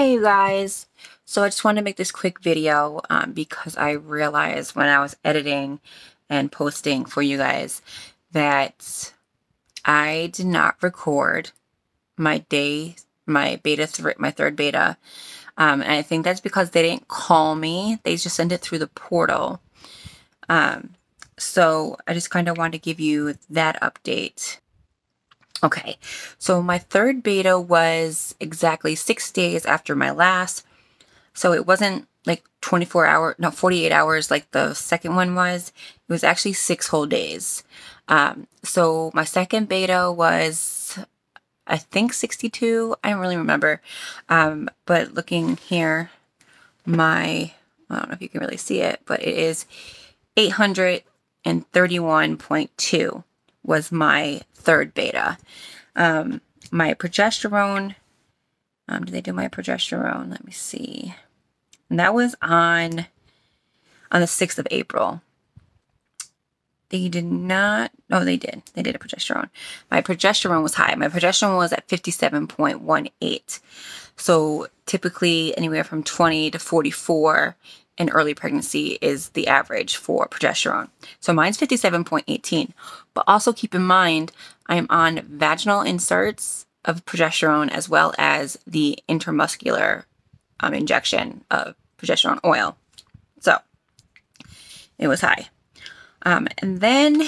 Hey you guys, so I just wanted to make this quick video um, because I realized when I was editing and posting for you guys that I did not record my day, my beta, th my third beta. Um, and I think that's because they didn't call me. They just sent it through the portal. Um, so I just kind of wanted to give you that update. Okay, so my third beta was exactly six days after my last. So it wasn't like 24 hours, no, 48 hours like the second one was. It was actually six whole days. Um, so my second beta was, I think 62. I don't really remember. Um, but looking here, my, I don't know if you can really see it, but it is 831.2 was my third beta. Um, my progesterone, um, did they do my progesterone? Let me see. And that was on on the 6th of April. They did not, oh, they did. They did a progesterone. My progesterone was high. My progesterone was at 57.18. So typically anywhere from 20 to 44 in early pregnancy is the average for progesterone. So mine's 57.18. But also keep in mind, I'm on vaginal inserts of progesterone as well as the intramuscular um, injection of progesterone oil. So it was high. Um, and then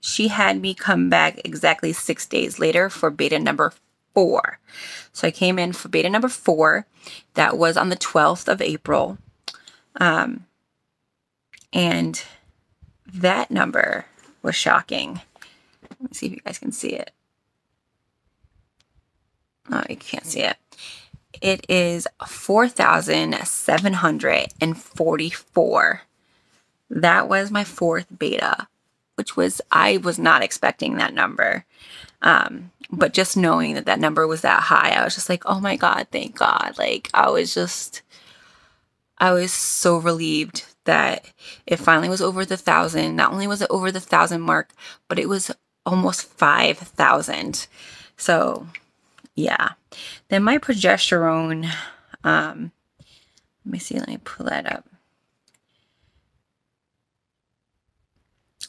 she had me come back exactly six days later for beta number four. So I came in for beta number four. That was on the 12th of April. Um, and that number was shocking. Let me see if you guys can see it. Oh, you can't see it. It is 4,744. That was my fourth beta, which was, I was not expecting that number. Um, but just knowing that that number was that high, I was just like, oh my God, thank God. Like, I was just, I was so relieved that it finally was over the thousand. Not only was it over the thousand mark, but it was almost 5,000. So, yeah. Then my progesterone, um, let me see, let me pull that up.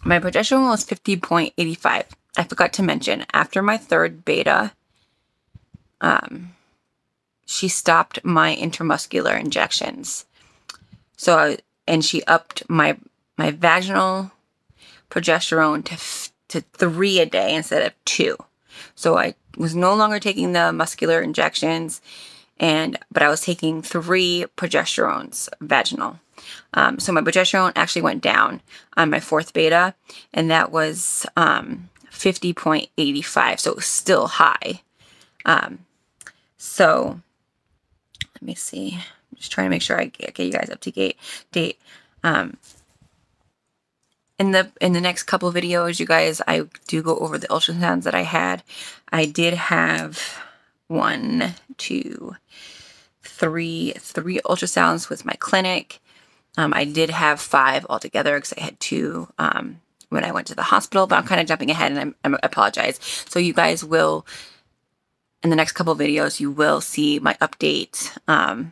My progesterone was 50.85. I forgot to mention, after my third beta, um, she stopped my intramuscular injections. So, I, and she upped my my vaginal progesterone to to three a day instead of two. So I was no longer taking the muscular injections, and but I was taking three progesterones vaginal. Um, so my progesterone actually went down on my fourth beta, and that was um, 50.85. So it was still high. Um, so let me see just trying to make sure I get, get you guys up to date. Date. Um, in the in the next couple videos, you guys, I do go over the ultrasounds that I had. I did have one, two, three, three ultrasounds with my clinic. Um, I did have five altogether because I had two um, when I went to the hospital, but I'm kind of jumping ahead and I'm, I'm, i apologize. So you guys will, in the next couple videos, you will see my update um,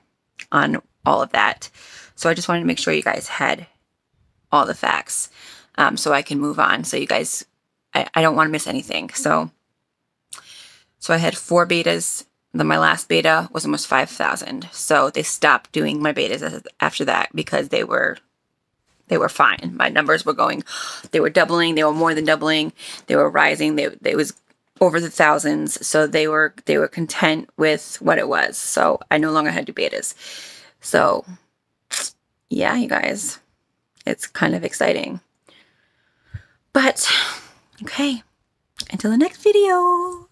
on all of that. So I just wanted to make sure you guys had all the facts um, so I can move on. So you guys, I, I don't want to miss anything. So, so I had four betas. Then my last beta was almost 5,000. So they stopped doing my betas after that because they were they were fine. My numbers were going, they were doubling, they were more than doubling, they were rising, they, they was over the thousands. So they were they were content with what it was. So I no longer had to betas. So yeah, you guys, it's kind of exciting. But okay, until the next video.